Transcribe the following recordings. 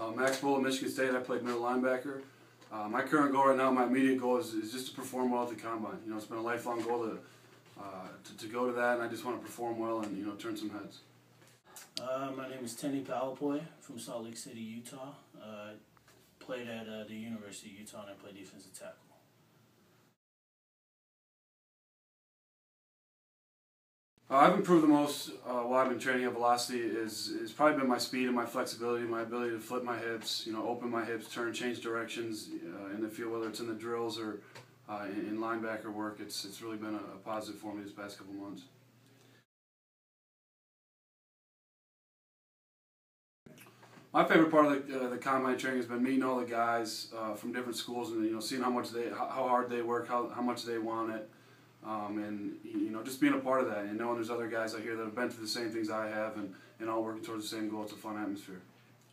Uh, Max Bullough at Michigan State, I played middle linebacker. Uh, my current goal right now, my immediate goal is, is just to perform well at the combine. You know, it's been a lifelong goal to, uh, to, to go to that, and I just want to perform well and you know turn some heads. Uh, my name is Tenny Palepoi from Salt Lake City, Utah. Uh, played at uh, the University of Utah and I play defensive tackle. Uh, I've improved the most uh, while I've been training at Velocity is is probably been my speed and my flexibility, my ability to flip my hips, you know, open my hips, turn, change directions uh, in the field, whether it's in the drills or uh, in, in, linebacker work. It's it's really been a, a positive for me these past couple months. My favorite part of the, uh, the combine training has been meeting all the guys uh, from different schools and you know seeing how much they how, hard they work, how, how much they want it. Um, and you know, just being a part of that and knowing there's other guys out here that have been through the same things I have and, and all working towards the same goal. It's a fun atmosphere.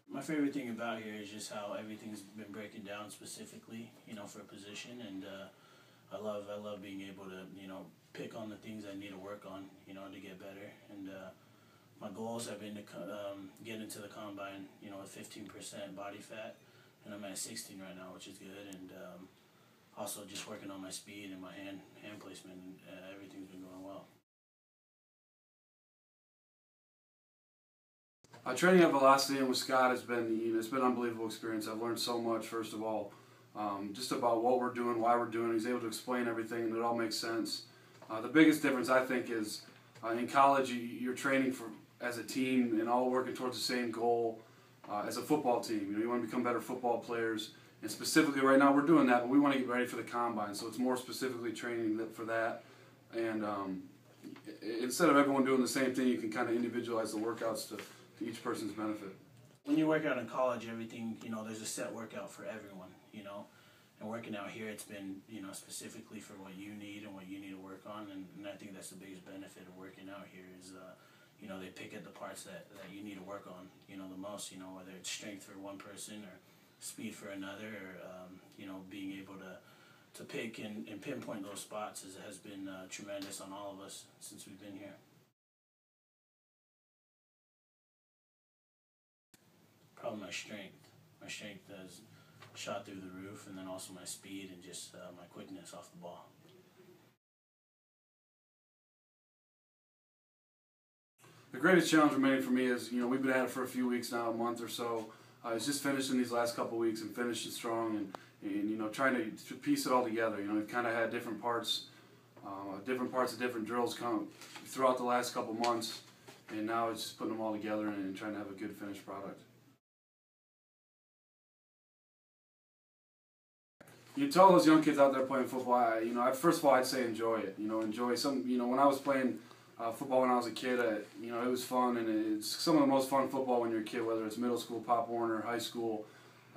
My favorite thing about here is just how everything's been breaking down specifically, you know, for a position, and uh, I love I love being able to you know pick on the things I need to work on, you know, to get better. And uh, my goals have been to um, get into the combine, you know, with 15% body fat, and I'm at 16 right now, which is good. And um, also just working on my speed and my hand hand placement, and uh, everything's been going well. Uh, training at Velocity and with Scott has been you know, it's been an unbelievable experience. I've learned so much. First of all, um, just about what we're doing, why we're doing. He's able to explain everything, and it all makes sense. Uh, the biggest difference I think is uh, in college you, you're training for as a team and all working towards the same goal uh, as a football team. You know, you want to become better football players. And specifically, right now we're doing that, but we want to get ready for the combine. So it's more specifically training for that. And um, instead of everyone doing the same thing, you can kind of individualize the workouts to, to each person's benefit. When you work out in college, everything you know, there's a set workout for everyone. You know, and working out here, it's been you know specifically for what you need and what you need to work on. And, and I think that's the biggest benefit of working out here is. Uh, you know, they pick at the parts that, that you need to work on, you know, the most, you know, whether it's strength for one person or speed for another, or um, you know, being able to to pick and, and pinpoint those spots is, has been uh, tremendous on all of us since we've been here. Probably my strength. My strength has shot through the roof, and then also my speed and just uh, my quickness off the ball. The greatest challenge remaining for me is, you know, we've been at it for a few weeks now, a month or so. I was just finishing these last couple weeks and finishing strong and, and you know trying to, piece it all together. You know, we've kind of had different parts, uh, different parts of different drills come throughout the last couple months, and now it's just putting them all together and, and trying to have a good finished product. You tell those young kids out there playing football, I, you know, first of all, I'd say enjoy it. You know, enjoy some. You know, when I was playing uh, football when I was a kid. I, you know, it was fun, and it's some of the most fun football when you're a kid, whether it's middle school, Pop Warner, high school.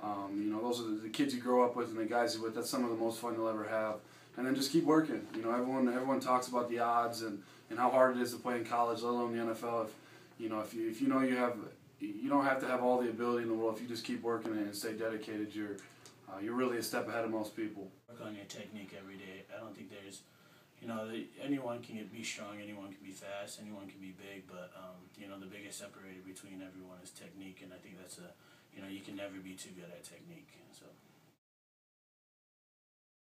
Um, you know, those are the, kids you grow up with and the guys you're with. That's some of the most fun you'll ever have. And then just keep working. You know, everyone everyone talks about the odds and, and how hard it is to play in college, let alone the NFL. If you know, if you if you know you have, you don't have to have all the ability in the world. If you just keep working and stay dedicated, you're uh, you're really a step ahead of most people. Work on your technique every day. I don't think there's you know, the, anyone can be strong, anyone can be fast, anyone can be big, but um, you know, the biggest separator between everyone is technique, and I think that's a, you know, you can never be too good at technique. So.